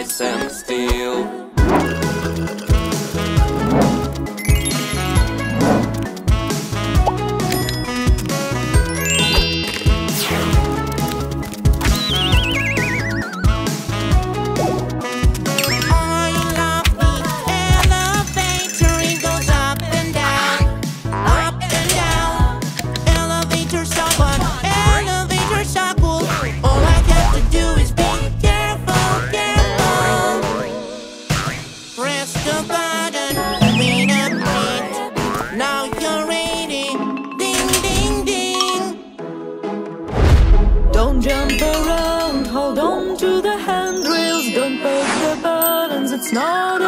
nice and still. It's not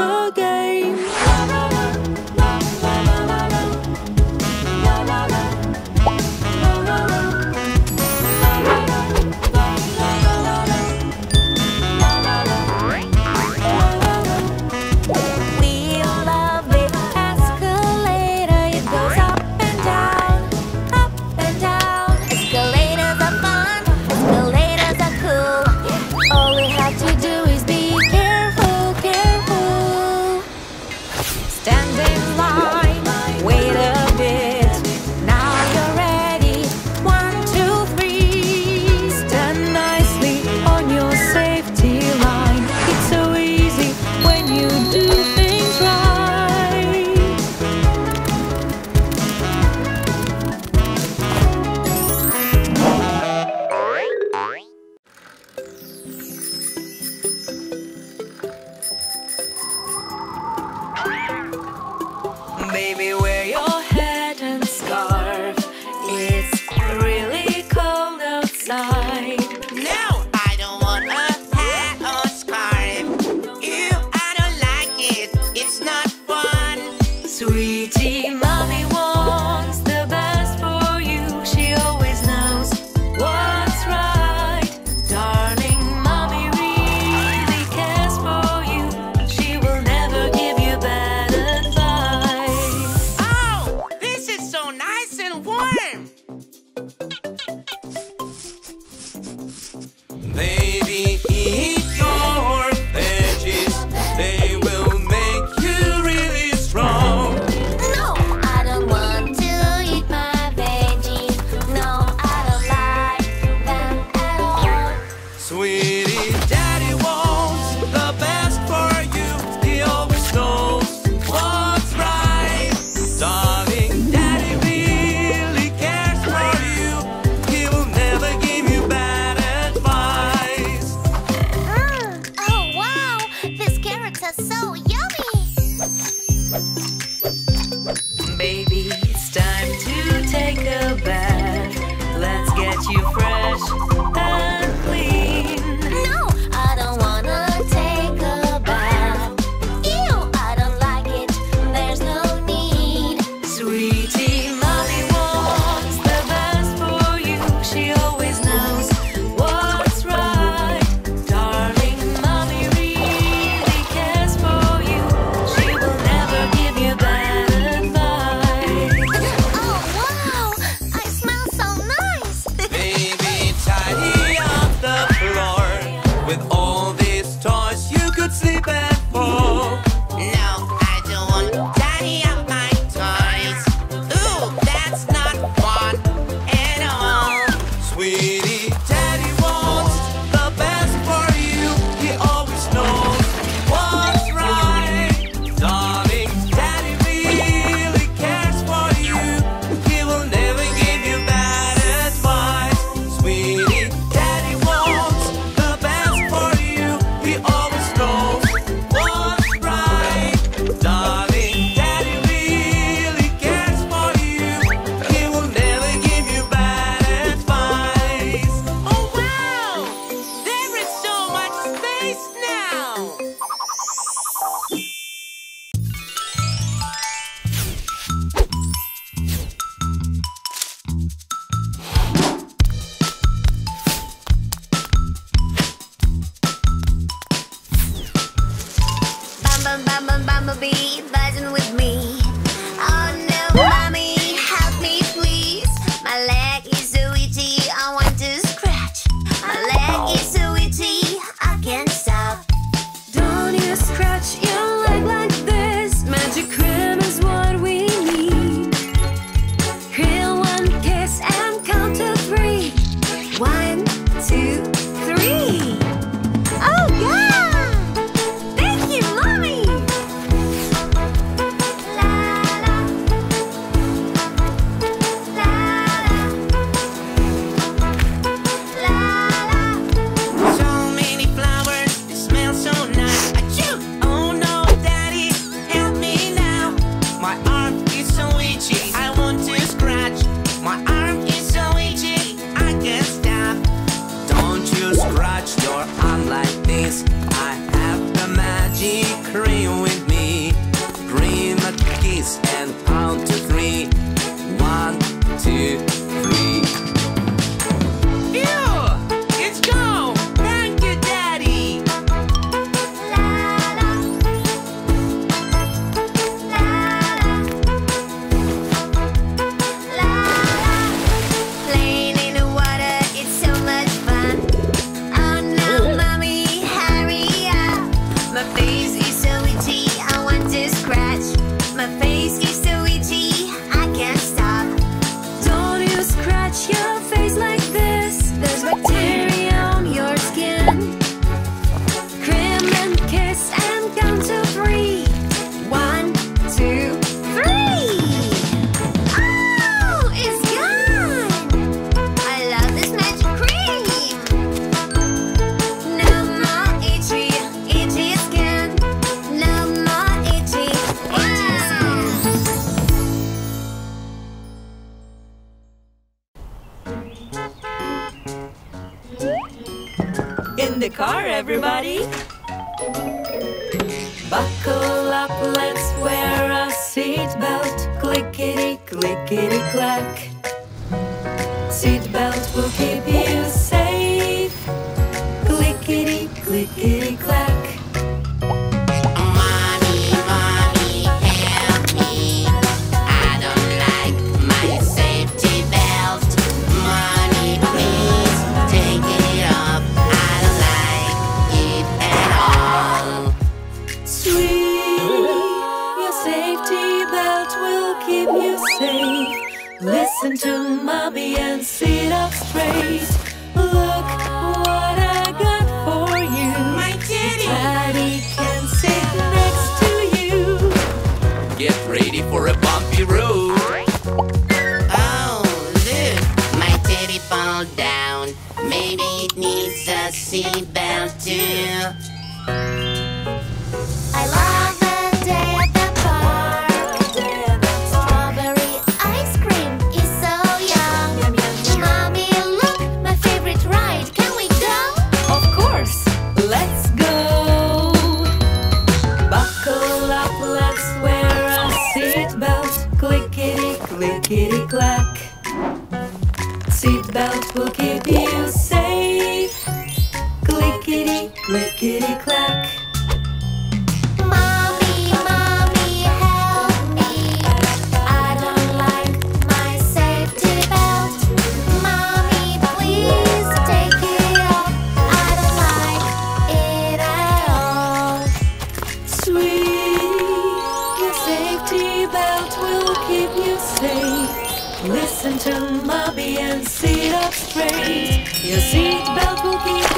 side. Oh. cream. clickety clack. Seatbelt. clickety clack. Seatbelt will keep you safe. Clickety, clickety clack. train. Your seatbelt will be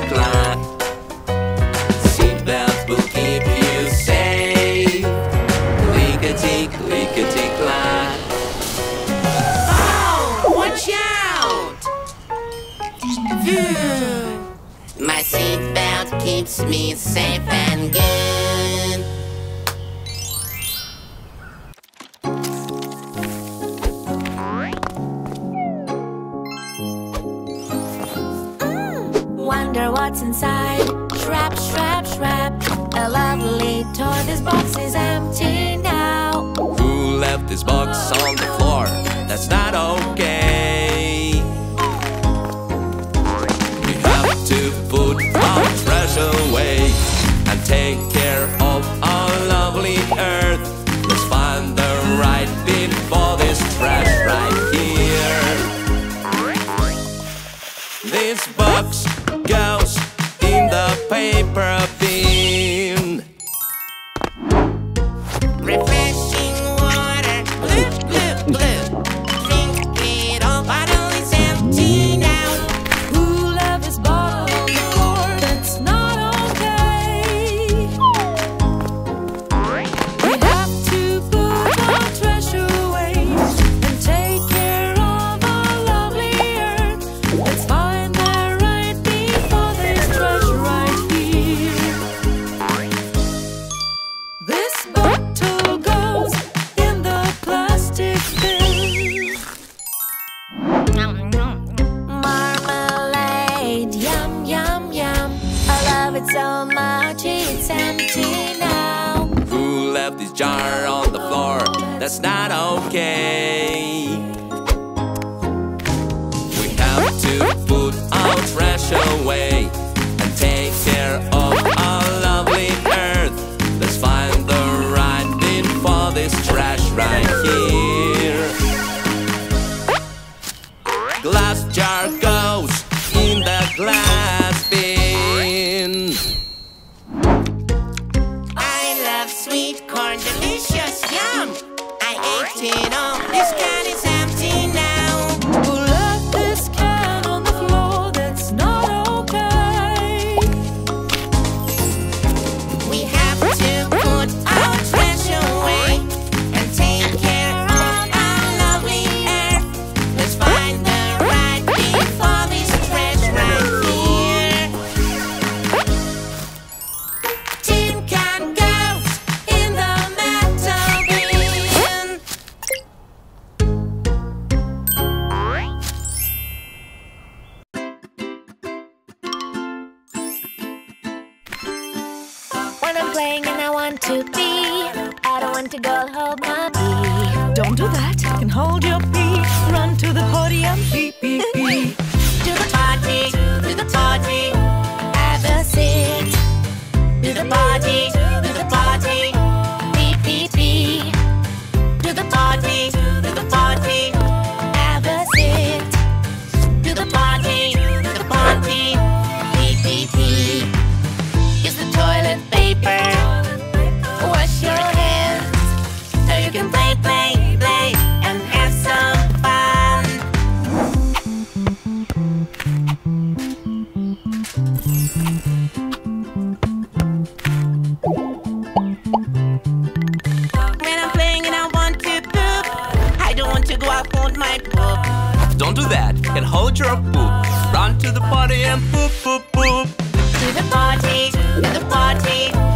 recline. Seatbelts will keep you safe. Lickety, lickety climb. Oh, watch out! My seatbelt keeps me safe and good. This box is empty now. Who left this box on the floor? That's not okay. We have to put our trash away and take care of our lovely earth. Let's find the right bin for this trash right here. This box goes in the paper to put our trash away. my poop. Don't do that. Can hold your poop. Run to the party and poop, poop, poop. To the party, to the party.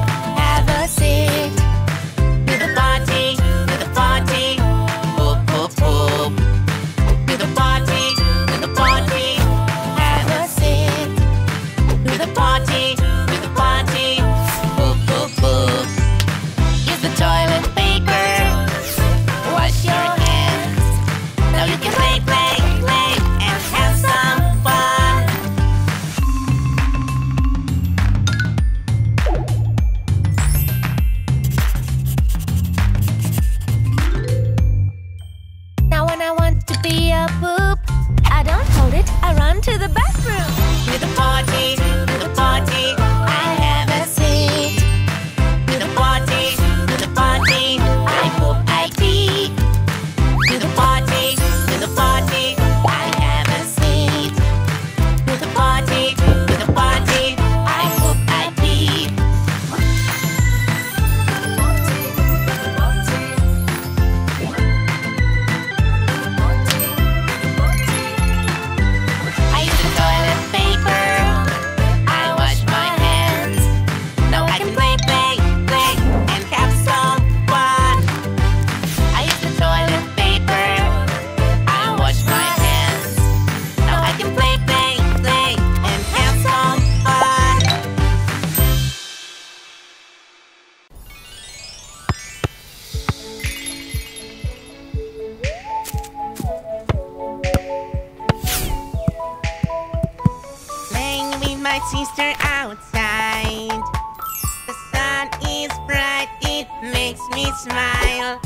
smile.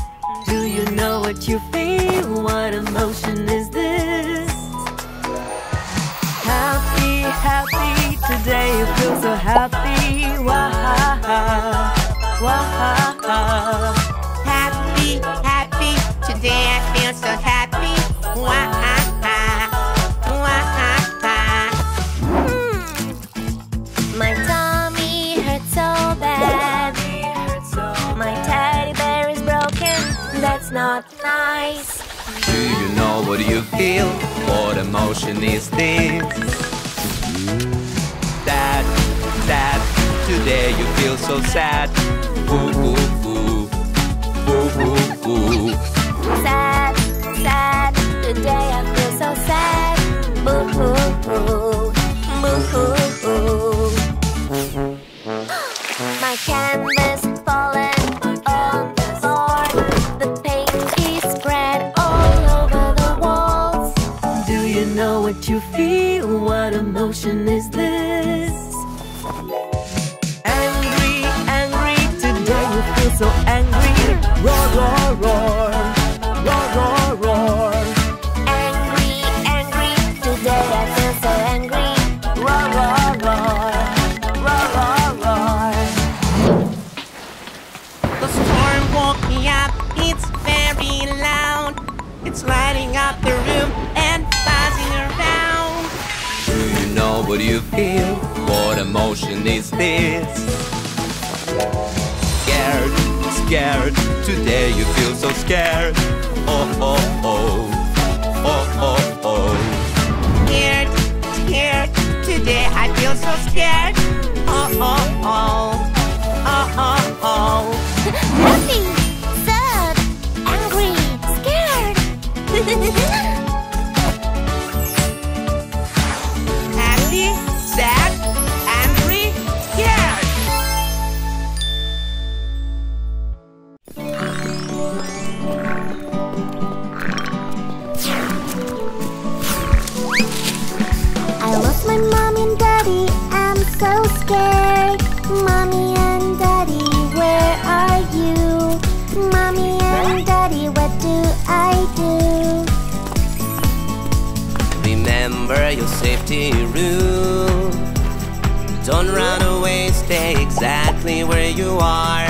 Do you know what you feel? What emotion is this? Happy, happy, today you feel so happy. Wow, wow. What do you feel? What emotion is this? Sad, sad. today you feel so sad. Ooh, ooh, ooh. Ooh, ooh, ooh. Sad, sad, today I feel so sad. Boo, boo, boo. Boo, boo, boo. question is this. Scared, scared, today you feel so scared. Oh, oh, oh, oh, oh, oh. Scared, scared, today I feel so scared. Remember your safety rule. Don't run away, stay exactly where you are.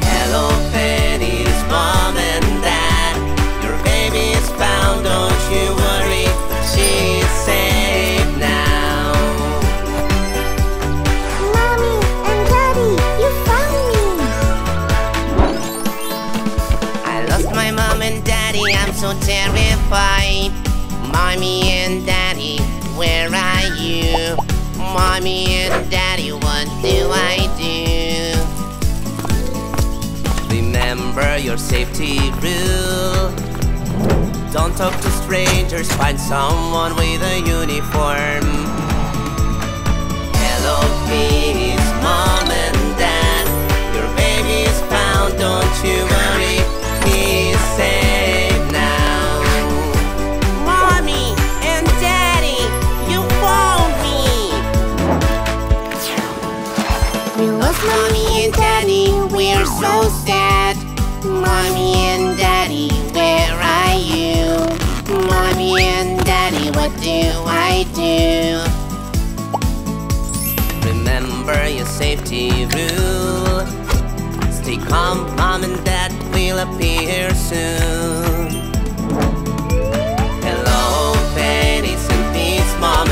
Hello, Penny's mom and dad. Your baby is found, don't you safety rule. Don't talk to strangers, find someone with a uniform. Hello, peace, mom and dad. Your baby is found, don't you worry. He's safe now. Mommy and daddy, you found me. We lost Mommy and daddy, we're so sad. Safety rule. Stay calm, mom and dad will appear soon. Hello, pennies and peace, mom